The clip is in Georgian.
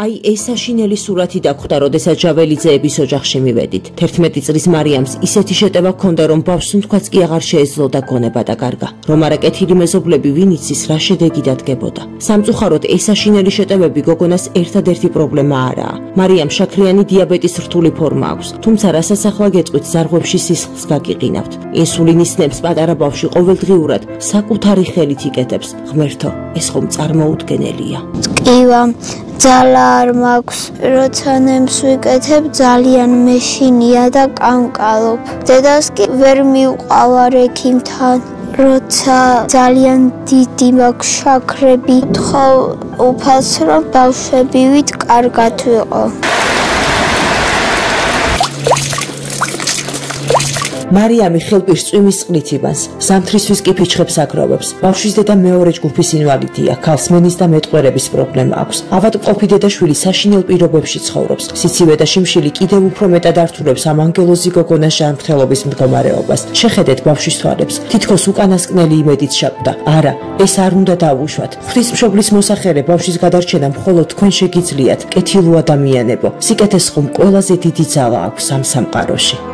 აი ეს საშინელი სურათი დაგხვდა, როდესაც ჯაველიძეების ოჯახში მივედით. 11 წლის მარიამს ისეთი შეტევა ჰქონდა, რომ ბავშვს თქვაც კი აღარ შეეძლო და გონება და კარგა. რომ არა კეთილი მეზობლები ვინ იცის რა შედეგი დადგებოდა. სამწუხაროდ ეს საშინელი შეტევები გოგონას ერთადერთი პრობლემა არაა. მარიამ შაქრიანი დიაბეტის რთული ფორმა აქვს, თუმცა რასაც ახლა გეტყვით, ზარღვებში სისხლს გაგიყინავთ. ინსულინის ნებს პატარა ბავშვი ყოველდღიურად საკუთარი ხელით იკეთებს. ღმერთო, ეს ხომ წარმოუდგენელია. კივა ძალა არ მაქვს, როცა ნემს ვიკეთებ, ძალიან მეშინია და კანკალობ. დედას კი ვერ მიუყავარ ექიმთან. როცა ძალიან დიდი მაქვს შაქრები, თქო უფასრო ბავშვებივით კარგად ვიყო. მარიამი ხელპირს წვიმის წყლით იბანს, სამთრისთვის კი ფიჩხებს აგროვებს. ბავშვის დედა მეორე ჯგუფის ინვალიდია, ქალსმენის და მეტყველების პრობლემა აქვს. ავადმყოფი დედაშვილი საშინელ პირობებში ცხოვრობს. სიცივე და შიმშილი კიდევ უფრო მეტად ართულებს ამ ანგელოზი გოგონას ჟანმრთელობის მდგომარეობას. შეხედეთ ბავშვის თვალებს, თითქოს უკანასკნელი იმედით შეკვდა. არა, ეს არ უნდა დაუშვათ. ღვთისმშობლის მოსახერე ბავშვის გადარჩენა მხოლოდ თქვენ შეგიძლიათ, კეთილო ადამიანებო. სიკეთეს ხომ ყველაზე დიდი ძალა აქვს ამ სამყაროში.